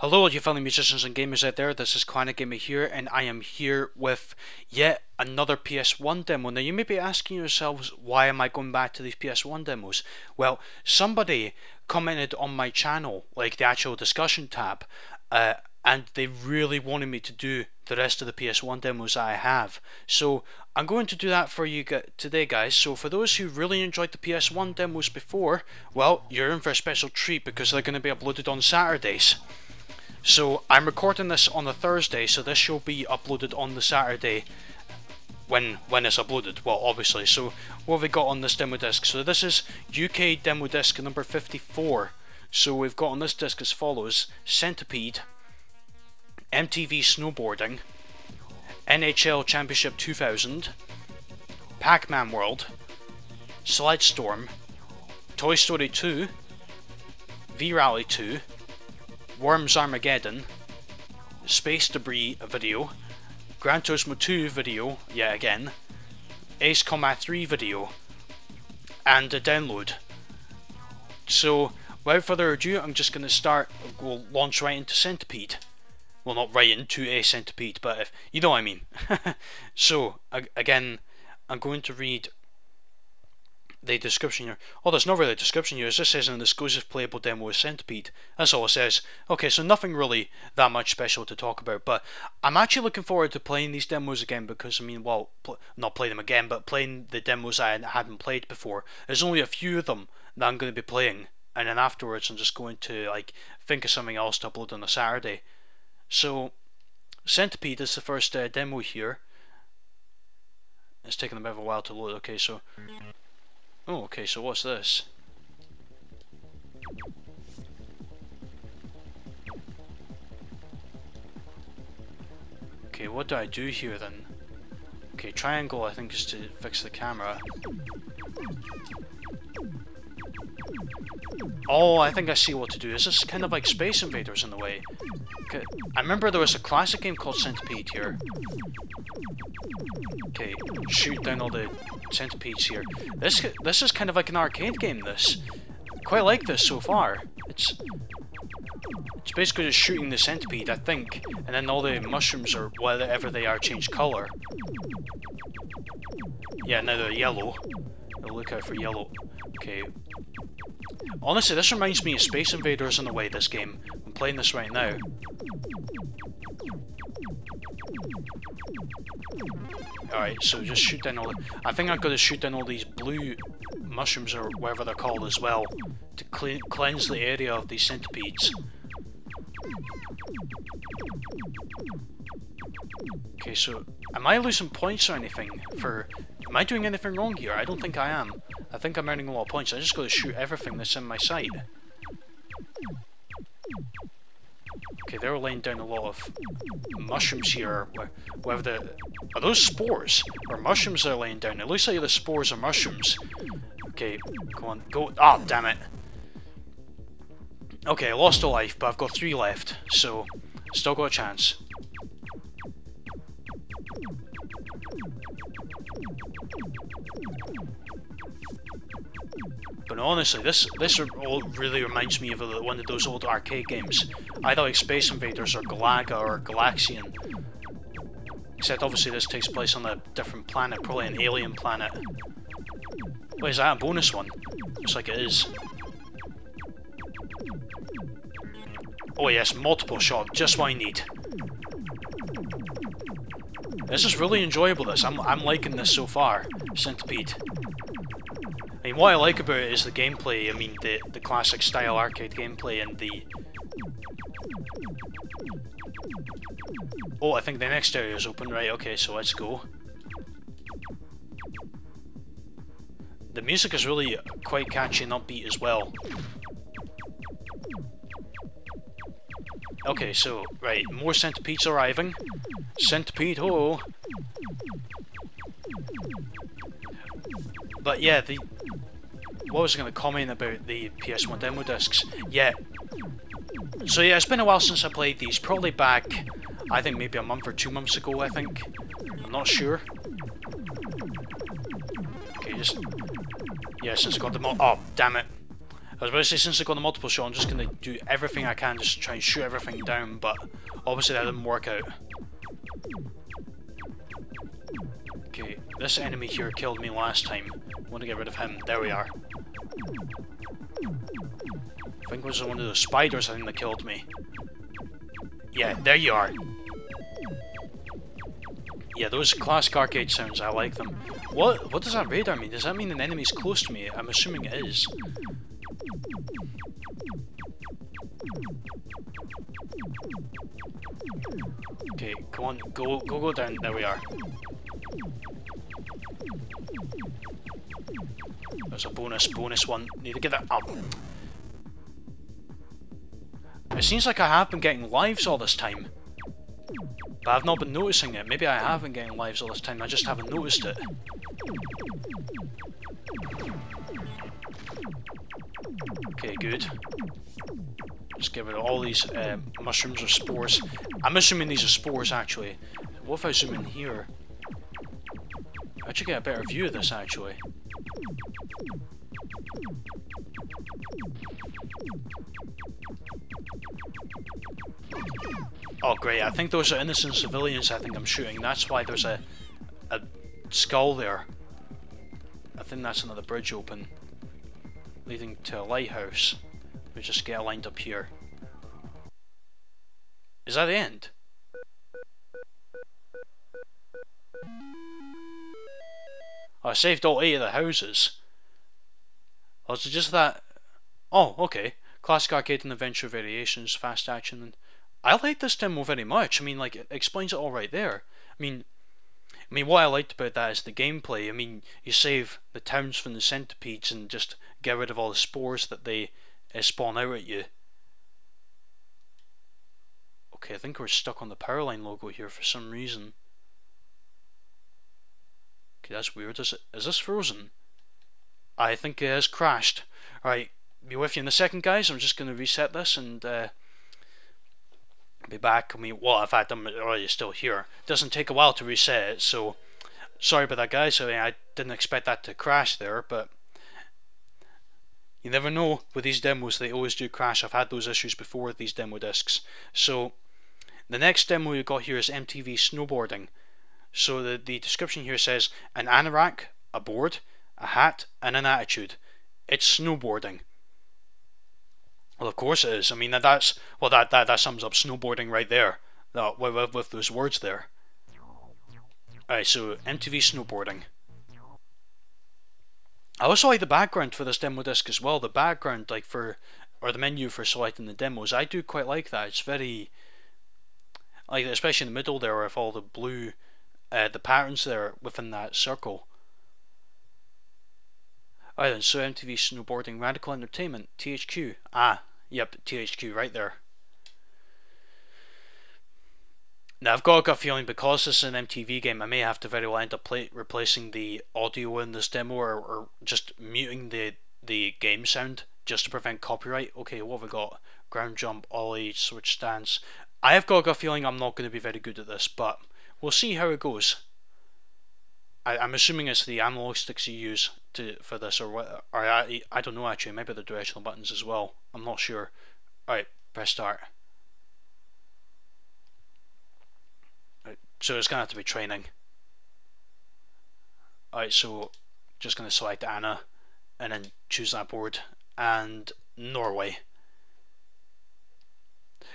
Hello, all you fellow musicians and gamers out there. This is Clarinet Gamer here, and I am here with yet another PS1 demo. Now, you may be asking yourselves, why am I going back to these PS1 demos? Well, somebody commented on my channel, like the actual discussion tab, uh, and they really wanted me to do the rest of the PS1 demos I have. So I'm going to do that for you today guys. So for those who really enjoyed the PS1 demos before, well, you're in for a special treat because they're going to be uploaded on Saturdays. So I'm recording this on a Thursday, so this shall be uploaded on the Saturday when when it's uploaded. Well, obviously. So what have we got on this demo disc? So this is UK demo disc number 54. So we've got on this disc as follows: Centipede, MTV Snowboarding, NHL Championship 2000, Pac-Man World, Sled Storm, Toy Story 2, V Rally 2. Worms Armageddon, Space Debris video, Gran Turismo 2 video, yet again, Ace Combat 3 video, and a download. So, without further ado, I'm just going to start, we'll launch right into Centipede. Well, not right into a Centipede, but if, you know what I mean. so, again, I'm going to read the description here. Oh, there's not really a description here. It just says an exclusive playable demo of Centipede. That's all it says. Okay, so nothing really that much special to talk about. But I'm actually looking forward to playing these demos again because, I mean, well, pl not play them again, but playing the demos I hadn't played before. There's only a few of them that I'm going to be playing. And then afterwards, I'm just going to, like, think of something else to upload on a Saturday. So, Centipede is the first uh, demo here. It's taking a bit of a while to load. Okay, so Oh, okay, so what's this? Okay, what do I do here then? Okay, triangle I think is to fix the camera. Oh, I think I see what to do. This is kind of like Space Invaders in the way? I remember there was a classic game called Centipede here. Okay, shoot down all the centipedes here. This this is kind of like an arcade game, this. Quite like this so far. It's it's basically just shooting the centipede, I think, and then all the mushrooms or whatever they are change colour. Yeah, now they're yellow. I'll look out for yellow. Okay. Honestly, this reminds me of Space Invaders in a way, this game. Playing this right now. Alright, so just shoot down all the... I think I've got to shoot down all these blue mushrooms or whatever they're called as well to clean, cleanse the area of these centipedes. Okay, so am I losing points or anything for... Am I doing anything wrong here? I don't think I am. I think I'm earning a lot of points. I just got to shoot everything that's in my sight. Okay, they're laying down a lot of mushrooms here, whether the... Are those spores? Or mushrooms they're laying down? It looks like the spores are mushrooms. Okay, go on, go... Ah, oh, damn it. Okay, I lost a life, but I've got three left, so... Still got a chance. But honestly, this this all really reminds me of one of those old arcade games. Either like Space Invaders or Galaga or Galaxian. Except obviously this takes place on a different planet, probably an alien planet. Wait, is that a bonus one? Looks like it is. Oh yes, multiple shot, just what I need. This is really enjoyable, this. I'm, I'm liking this so far. Centipede. Mean, what I like about it is the gameplay. I mean, the the classic style arcade gameplay and the. Oh, I think the next area is open. Right. Okay, so let's go. The music is really quite catchy and upbeat as well. Okay, so, right, more centipedes arriving. Centipede, oh! But yeah, the what was I going to comment about the PS1 demo discs? Yeah. So yeah, it's been a while since I played these. Probably back, I think maybe a month or two months ago, I think. I'm not sure. Okay, just... Yeah, since I got the all... Oh, damn it. I was about to say since I got the multiple shot, I'm just gonna do everything I can just to try and shoot everything down, but obviously that didn't work out. Okay, this enemy here killed me last time. I want to get rid of him. There we are. I think it was one of the spiders I think that killed me. Yeah, there you are. Yeah, those classic arcade sounds, I like them. What what does that radar mean? Does that mean an enemy's close to me? I'm assuming it is. Okay, come on, go go go down. There we are. There's a bonus, bonus one. Need to get that up. It seems like I have been getting lives all this time. But I've not been noticing it. Maybe I have been getting lives all this time, I just haven't noticed it. Okay, good. Get rid of all these uh, mushrooms or spores. I'm assuming these are spores, actually. What if I zoom in here? I should get a better view of this, actually. Oh great, I think those are innocent civilians I think I'm shooting. That's why there's a, a skull there. I think that's another bridge open. Leading to a lighthouse. We just get lined up here. Is that the end? Oh, I saved all eight of the houses. Oh, it just that? Oh, okay. Classic arcade and adventure variations, fast action. And I like this demo very much. I mean, like, it explains it all right there. I mean, I mean, what I liked about that is the gameplay. I mean, you save the towns from the centipedes and just get rid of all the spores that they uh, spawn out at you. Okay, I think we're stuck on the Powerline logo here for some reason. Okay, that's weird. Is, it, is this frozen? I think it has crashed. Alright, be with you in a second, guys. I'm just going to reset this and uh, be back. I mean, well, in fact, I'm already still here. It doesn't take a while to reset it, so sorry about that, guys. I, mean, I didn't expect that to crash there, but you never know with these demos, they always do crash. I've had those issues before with these demo discs. So, the next demo we got here is MTV Snowboarding. So, the, the description here says an anorak, a board, a hat, and an attitude. It's snowboarding. Well, of course it is. I mean, that's well, that that, that sums up snowboarding right there. That with, with those words there. Alright, so MTV snowboarding. I also like the background for this demo disc as well. The background, like for, or the menu for selecting the demos, I do quite like that. It's very, like especially in the middle there, with all the blue, uh, the patterns there within that circle. Alright then, so MTV Snowboarding Radical Entertainment, THQ. Ah, yep, THQ right there. Now I've got a gut feeling because this is an MTV game, I may have to very well end up play, replacing the audio in this demo or, or just muting the the game sound just to prevent copyright. Okay, what have we got? Ground jump, ollie, switch stance. I have got a feeling I'm not going to be very good at this, but we'll see how it goes. I, I'm assuming it's the analog sticks you use to for this, or what? Or I, I don't know actually. Maybe the directional buttons as well. I'm not sure. All right, press start. So it's to have to be training. Alright, so just to select Anna and then choose that board and Norway.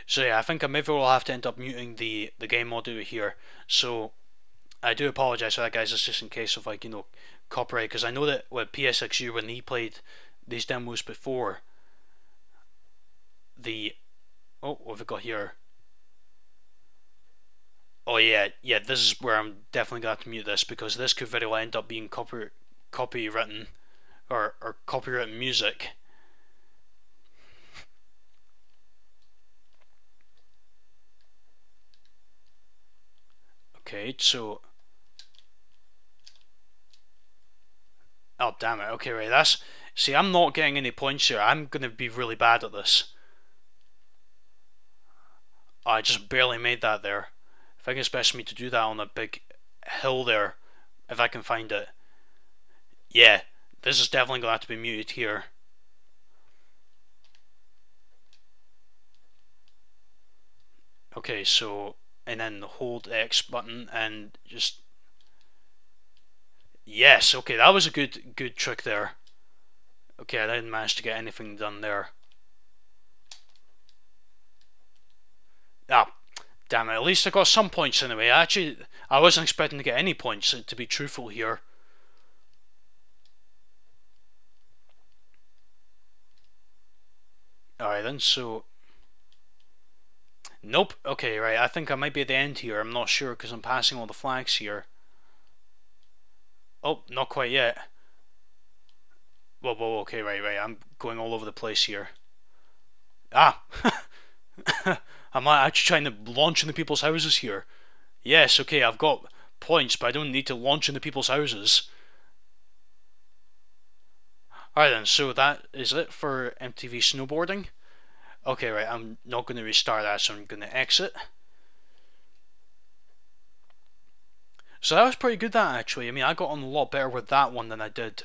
So yeah, I think I maybe will have to end up muting the, the game audio here. So I do apologise for that guys, it's just in case of like, you know, copyright, because I know that with PSXU when he played these demos before, the, oh, what have we got here? Oh yeah, yeah. This is where I'm definitely going to mute this because this could very well end up being copy copywritten or or copywritten music. Okay, so. Oh, damn it. Okay, right, that's... See, I'm not getting any points here. I'm going to be really bad at this. Oh, I just barely made that there. If I can expect me to do that on a big hill there, if I can find it. Yeah, this is definitely going to have to be muted here. Okay, so, and then hold X button and just Yes, okay, that was a good good trick there. Okay, I didn't manage to get anything done there. Ah, damn it, at least I got some points anyway. I Actually, I wasn't expecting to get any points, to be truthful here. Alright then, so... Nope, okay, right, I think I might be at the end here, I'm not sure because I'm passing all the flags here. Oh, not quite yet. Whoa, whoa, okay, right, right, I'm going all over the place here. Ah! Am I'm actually trying to launch into people's houses here. Yes, okay, I've got points, but I don't need to launch into people's houses. Alright then, so that is it for MTV snowboarding. Okay, right, I'm not going to restart that, so I'm going to exit. So that was pretty good that actually. I mean, I got on a lot better with that one than I did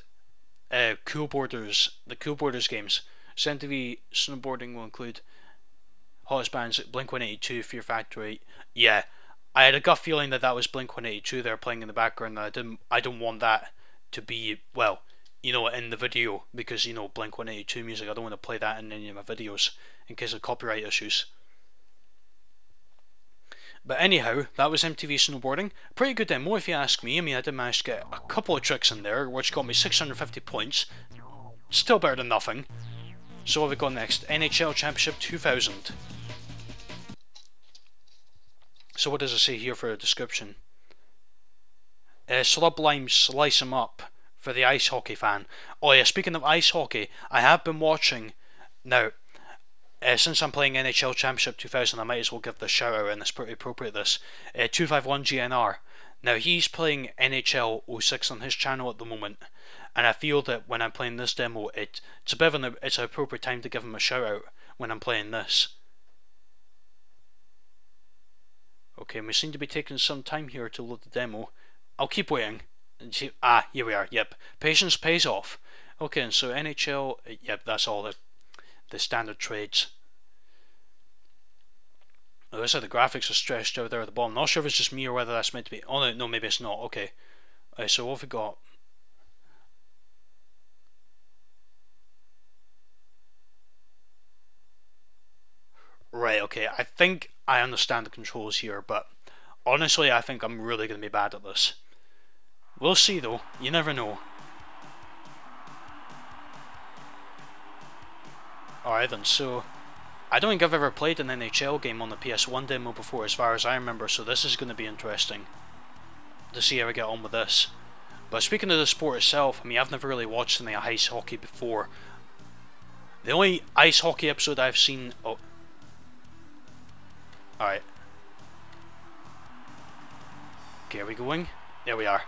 uh, Cool Boarders, the Cool Boarders games. So MTV snowboarding will include hottest bands Blink 182, Fear Factory. Yeah, I had a gut feeling that that was Blink 182 they're playing in the background. I didn't. I don't want that to be well you know, in the video because you know Blink 182 music. I don't want to play that in any of my videos in case of copyright issues. But anyhow, that was MTV Snowboarding. Pretty good demo if you ask me. I mean, I did manage to get a couple of tricks in there, which got me 650 points. Still better than nothing. So what have we got next? NHL Championship 2000. So what does it say here for a description? Uh, Sublime Slice 'em Up for the ice hockey fan. Oh yeah, speaking of ice hockey, I have been watching now. Uh, since I'm playing NHL Championship 2000, I might as well give the shout out, and it's pretty appropriate. This uh, 251 GNR. Now he's playing NHL 06 on his channel at the moment, and I feel that when I'm playing this demo, it, it's a bit an it's an appropriate time to give him a shout out when I'm playing this. Okay, we seem to be taking some time here to load the demo. I'll keep waiting ah, here we are. Yep, patience pays off. Okay, and so NHL. Yep, that's all the the standard trades. Oh, looks like the graphics are stretched out there at the bottom. Not sure if it's just me or whether that's meant to be. Oh no, no, maybe it's not. Okay. Right, so what have we got? Right, okay, I think I understand the controls here, but honestly, I think I'm really going to be bad at this. We'll see though, you never know. Alright then, so I don't think I've ever played an NHL game on the PS1 demo before as far as I remember, so this is going to be interesting to see how I get on with this. But speaking of the sport itself, I mean I've never really watched any ice hockey before. The only ice hockey episode I've seen... Oh. Alright. Okay, are we going? There we are.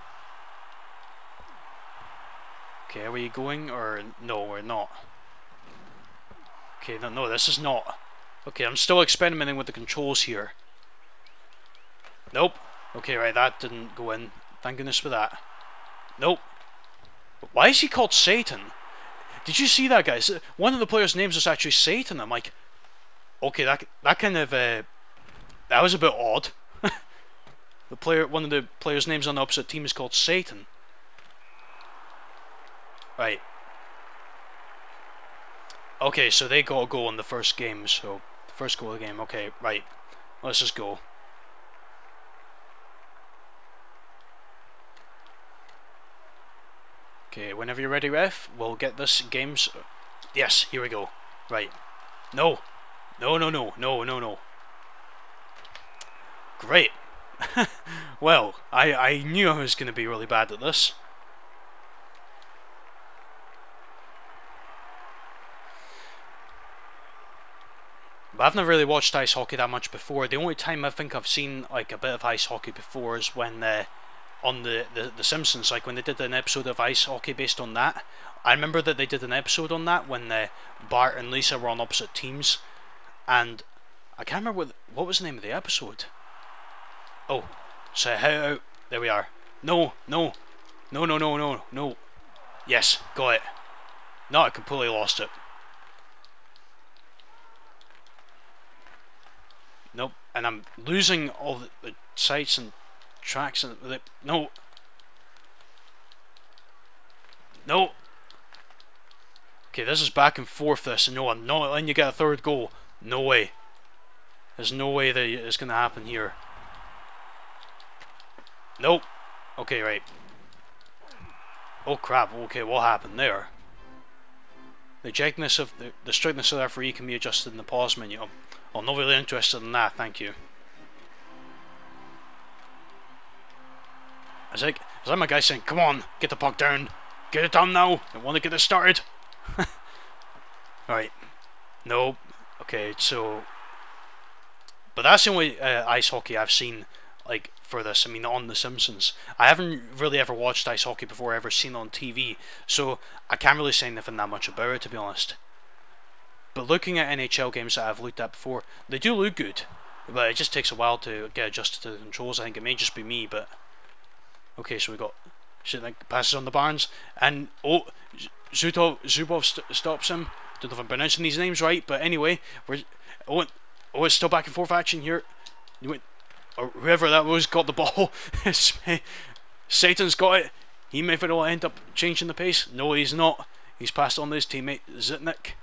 Okay, are we going or no, we're not. Okay, no, no, this is not. Okay, I'm still experimenting with the controls here. Nope. Okay, right, that didn't go in. Thank goodness for that. Nope. Why is he called Satan? Did you see that, guys? One of the players' names is actually Satan. I'm like, okay, that that kind of uh, that was a bit odd. the player, one of the players' names on the opposite team is called Satan. Right. Okay, so they got a goal in the first game, so first goal of the game. Okay, right. Let's just go. Okay, whenever you're ready, ref, we'll get this game's... Yes, here we go. Right. No. No, no, no, no, no, no. Great. well, I, I knew I was going to be really bad at this. But I've never really watched ice hockey that much before. The only time I think I've seen like a bit of ice hockey before is when uh, on the, the the Simpsons, like when they did an episode of ice hockey based on that. I remember that they did an episode on that when uh, Bart and Lisa were on opposite teams, and I can't remember what what was the name of the episode. Oh, so how? There we are. No, no, no, no, no, no, no. Yes, got it. No, I completely lost it. Nope. And I'm losing all the, the sights and tracks and the, no. No. Okay, this is back and forth this, and no, I'm not letting you get a third goal. No way. There's no way that it's going to happen here. Nope. Okay, right. Oh crap, okay, what happened there? The ejectness of the, the strictness of the referee can be adjusted in the pause menu. I'm not really interested in that, thank you. It's like, like my guy saying, come on, get the puck down. Get it done now. I want to get this started. right. Nope. Okay, so... But that's the only uh, ice hockey I've seen, like, for this. I mean, on The Simpsons. I haven't really ever watched ice hockey before, ever seen on TV, so I can't really say anything that much about it, to be honest. But looking at NHL games that I've looked at before, they do look good. But it just takes a while to get adjusted to the controls. I think it may just be me, but... Okay, so we got... Shit, like, passes on the Barnes, and... Oh, Zutov, Zubov st stops him. Don't know if I'm pronouncing these names right, but anyway, we're... Oh, oh it's still back and forth action here. You went or whoever that was got the ball. Satan's got it. He may very well end up changing the pace. No, he's not. He's passed on to his teammate Zitnik.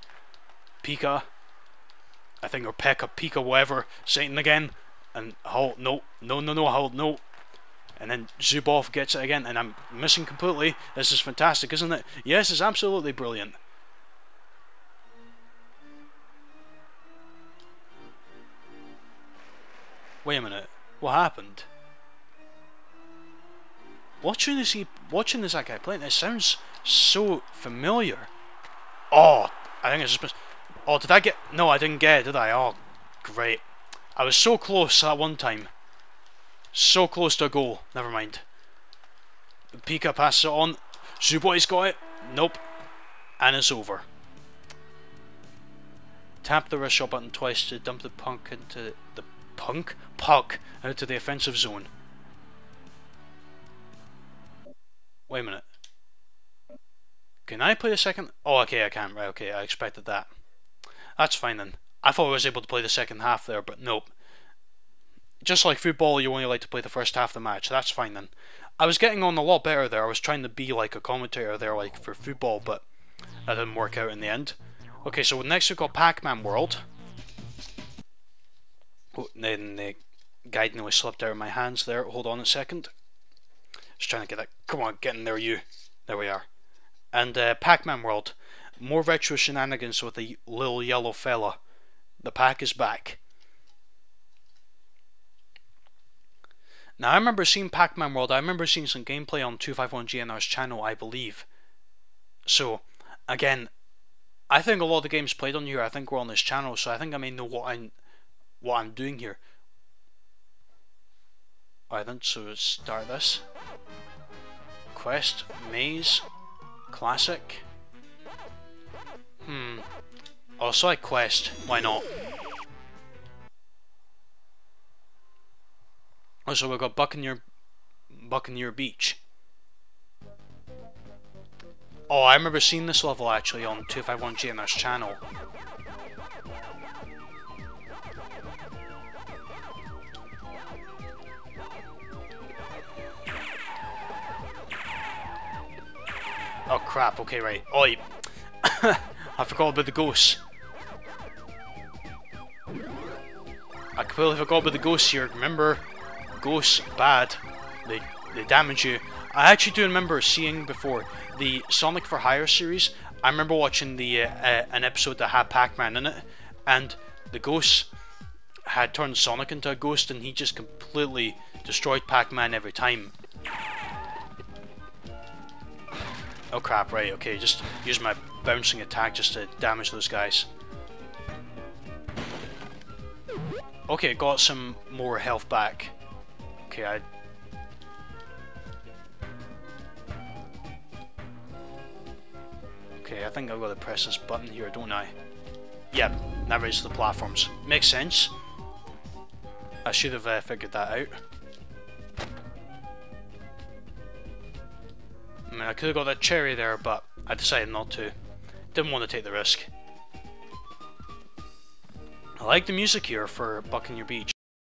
Pika. I think, or Pekka, Pika, whatever. Satan again. And Hull, no, no, no, no, Hull, no. And then Zubov gets it again, and I'm missing completely. This is fantastic, isn't it? Yes, it's absolutely brilliant. Wait a minute. What happened? Watching this, watching this guy playing, it sounds so familiar. Oh, I think it's just. Oh, did I get? No, I didn't get it, did I? Oh, great. I was so close that one time. So close to a goal. Never mind. Pika passes it on. Zubov's got it. Nope. And it's over. Tap the wrist shot button twice to dump the punk into the punk puck out to the offensive zone. Wait a minute. Can I play a second? Oh, okay, I can't. Right, okay, I expected that. That's fine then. I thought I was able to play the second half there, but nope. Just like football, you only like to play the first half of the match. That's fine then. I was getting on a lot better there. I was trying to be like a commentator there, like for football, but that didn't work out in the end. Okay, so next we've got Pac-Man World. Oh, then the guide nearly slipped out of my hands there. Hold on a second. Just trying to get that. Come on, get in there, you. There we are. And uh, Pac-Man World. More retro shenanigans with the little yellow fella. The pack is back. Now, I remember seeing Pac-Man World. I remember seeing some gameplay on 251GNR's channel, I believe. So, again, I think a lot of the games played on here, I think were on this channel, so I think I may know what I'm what I'm doing here. Alright then, so let's start this. Quest, Maze, Classic. Hmm. Oh, so I quest. Why not? Oh, so we've got Buccaneer, Buccaneer Beach. Oh, I remember seeing this level actually on 251GNR's channel. Oh crap, okay, right. Oi! I forgot about the ghosts. Completely forgot about the ghosts here. Remember, ghosts bad. They they damage you. I actually do remember seeing before the Sonic for Hire series. I remember watching the uh, uh, an episode that had Pac-Man in it, and the ghosts had turned Sonic into a ghost, and he just completely destroyed Pac-Man every time. Oh crap, right, okay, just use my bouncing attack just to damage those guys. Okay, got some more health back. Okay, I... Okay, I think I've got to press this button here, don't I? Yep, that raises the platforms. Makes sense. I should have uh, figured that out. I mean, I could have got that cherry there, but I decided not to. Didn't want to take the risk. Like the music here for Buccaneer Beach.